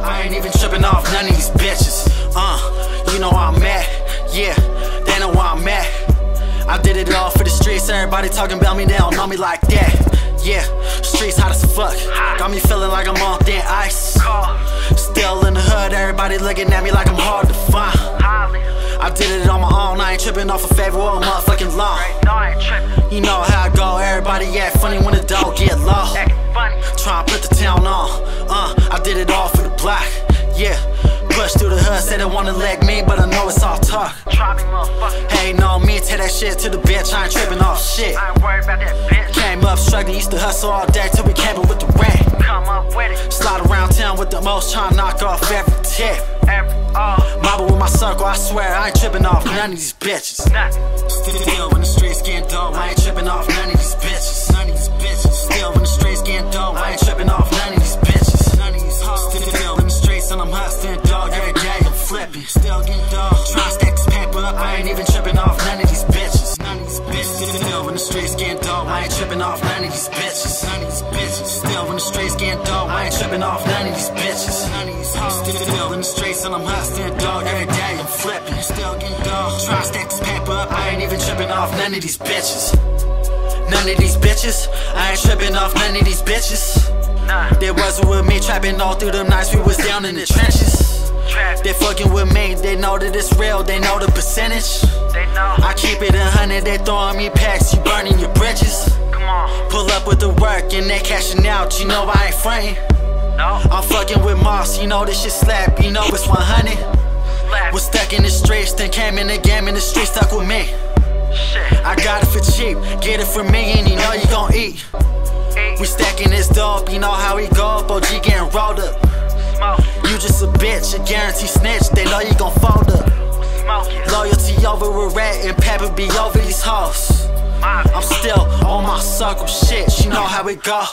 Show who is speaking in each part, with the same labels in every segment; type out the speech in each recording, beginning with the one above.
Speaker 1: I ain't even tripping off none of these bitches. Uh, you know where I'm mad. Yeah, they know where I'm at. I did it all for the streets. Everybody talking about me, they don't know me like that. Yeah, streets hot as fuck. Got me feeling like I'm on thin ice. Still in the hood, everybody looking at me like I'm hard to find. I did it on my own, I ain't tripping off a favor or a motherfucking law. You know how I go, everybody act funny when the dog get low. Try to put the town on, uh, I did it all for the block. Yeah, push through the hood, said they wanna leg me, but I know it's all talk. Hey, no, me, tell that shit to the bitch, I ain't tripping off shit. I ain't worried about that bitch. Came up struggling, used to hustle all day till we came up with the rent. Come up with it. Slide around town with the most, tryna knock off every tip. Every. Mobbing with my circle, I swear I ain't tripping off none of these bitches. Nothing. Still when the streets getting dope, I ain't tripping off none of these bitches. None of these bitches. And dog. Every day I'm flipping. Still getting dope. Try stack this paper up, I ain't even tripping off none of these bitches. None of these bitches. Still when the streets getting dope, I ain't tripping off none of these bitches. None of these bitches. Still when the streets getting dope, I ain't tripping off none of these bitches. None of these hoes. Still in the streets and I'm hustling, dog. Every day I'm flipping. Still getting dope. Try stack this paper up, I ain't even tripping off none of these bitches. None of these bitches, I ain't tripping off none of these bitches. Nah. They wasn't with me, trapping all through them nights, we was down in the trenches. Trap. They fucking with me, they know that it's real, they know the percentage. They know. I keep it a hundred, they throwing me packs, you burning your bridges. Come on. Pull up with the work and they cashing out, you know I ain't frontin'. No. I'm fucking with Moss, you know this shit slap, you know it's 100. Slap. Was stuck in the streets, then came in the game and the streets stuck with me. Shit. I got it for cheap, get it for me and you know you gon' eat. We stacking this dope, you know how we go, OG getting rolled up. You just a bitch, a guarantee snitch, they know you gon' fold up. Loyalty over a rat and Papa be over these hoes. I'm still on my circle shit, you know how it go.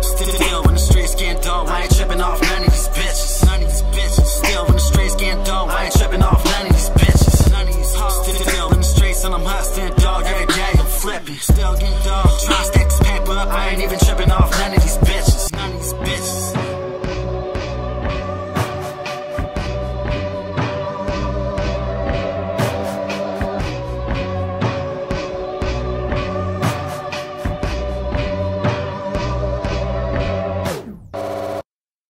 Speaker 1: Still when the streets getting dope, I ain't tripping off none of these bitches. None of these bitches. Still when the streets getting dope, I ain't tripping off none of these bitches. None of these hoes. Still in the streets and I'm hustling, dog. Every day I'm flipping. Still getting dope off none of these bitches.